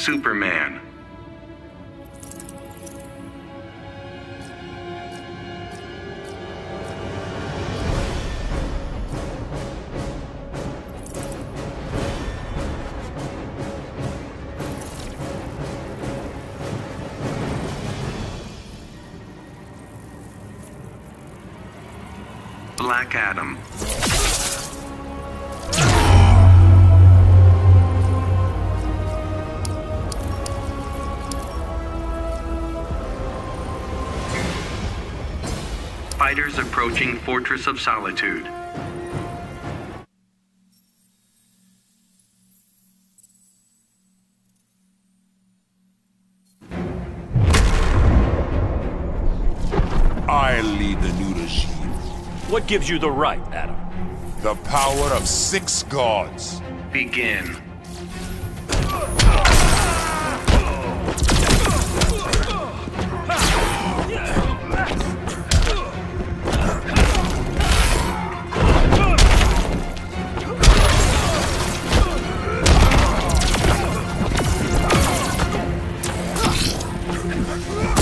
Superman. Black Adam. Fighters approaching Fortress of Solitude. I lead the new regime. What gives you the right, Adam? The power of six gods. Begin. More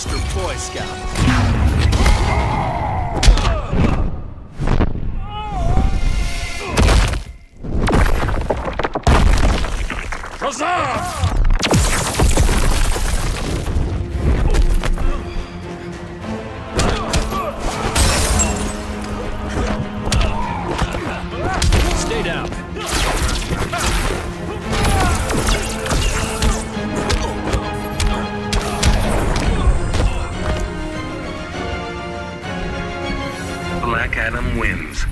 Mr. Boy Scout. Stay Black Adam wins.